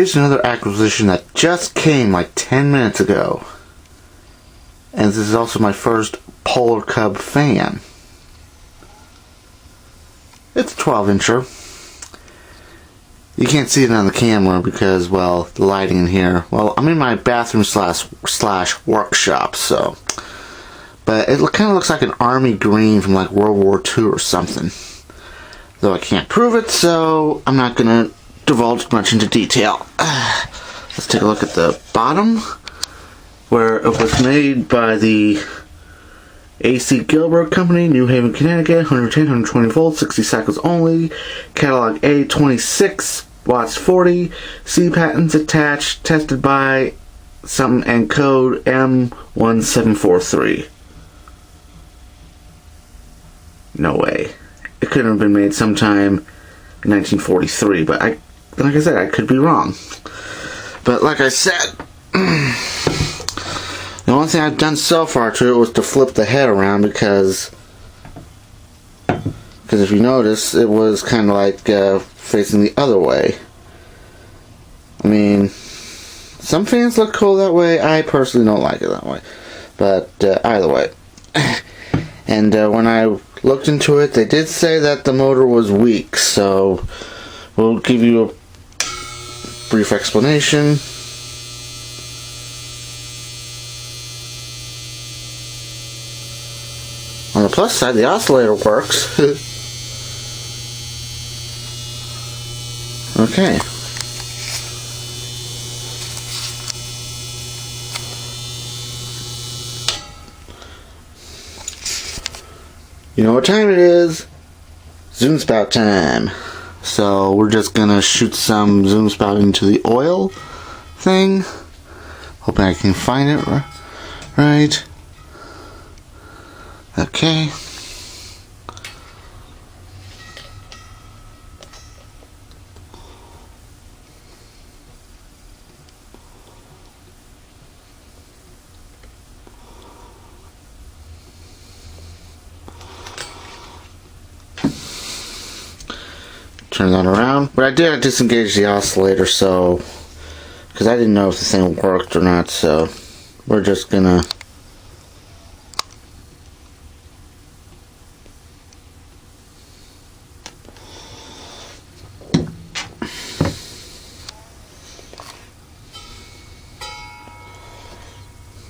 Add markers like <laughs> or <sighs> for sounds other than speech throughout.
Here's another acquisition that just came like 10 minutes ago. And this is also my first Polar Cub fan. It's a 12 incher. You can't see it on the camera because, well, the lighting in here. Well, I'm in my bathroom slash slash workshop, so. But it kind of looks like an army green from like World War II or something. Though I can't prove it, so I'm not gonna divulge much into detail. <sighs> Let's take a look at the bottom, where it was made by the AC Gilbert Company, New Haven, Connecticut, 110, 120 volts, 60 cycles only, catalog A, 26 watts 40, C patents attached, tested by something and code M1743. No way. It couldn't have been made sometime in 1943, but I, like I said, I could be wrong. But like I said, <clears throat> the only thing I've done so far to it was to flip the head around because, because if you notice, it was kind of like uh, facing the other way. I mean, some fans look cool that way. I personally don't like it that way. But uh, either way. <clears throat> and uh, when I looked into it, they did say that the motor was weak, so we'll give you a brief explanation. On the plus side, the oscillator works. <laughs> okay. You know what time it is? Zoom spout time. So we're just gonna shoot some zoom spout into the oil thing. Hoping I can find it right. Okay. Turn that around. But I did disengage the oscillator, so because I didn't know if the thing worked or not. So we're just gonna.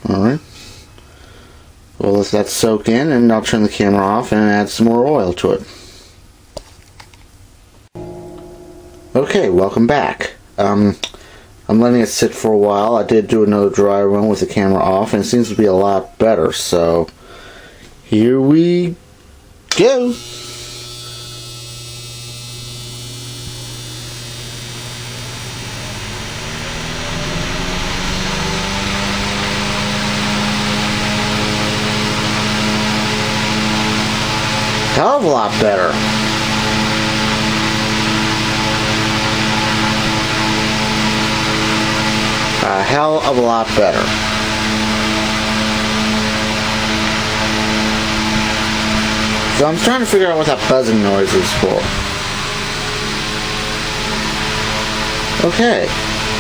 Alright. Well, let that soak in, and I'll turn the camera off and add some more oil to it. Okay, welcome back. Um, I'm letting it sit for a while. I did do another dry run with the camera off, and it seems to be a lot better. So, here we go. Hell of a lot better. A hell of a lot better. So I'm trying to figure out what that buzzing noise is for. Okay,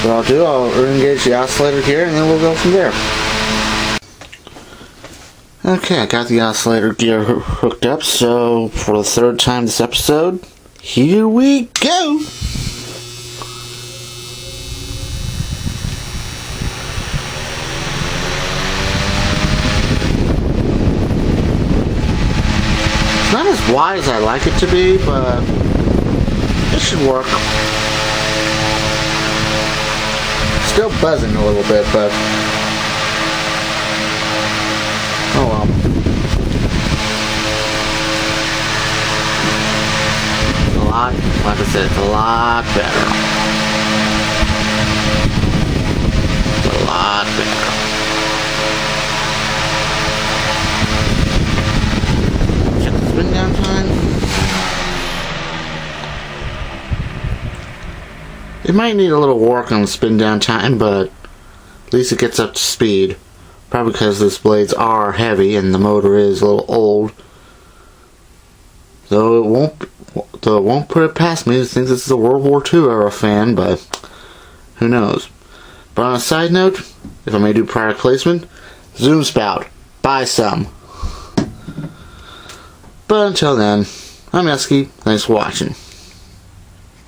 what I'll do, I'll re-engage the oscillator here and then we'll go from there. Okay, I got the oscillator gear hooked up, so for the third time this episode, here we go! not as wide as I like it to be, but it should work. Still buzzing a little bit, but oh well. It's a lot, like I said, it's a lot better. It's a lot better. spin down time. It might need a little work on the spin down time, but at least it gets up to speed. Probably because these blades are heavy and the motor is a little old. Though it won't, though it won't put it past me to think this is a World War II era fan, but Who knows? But on a side note, if I may do product placement, Zoom Spout, buy some. But until then, I'm Eskie. Thanks for watching.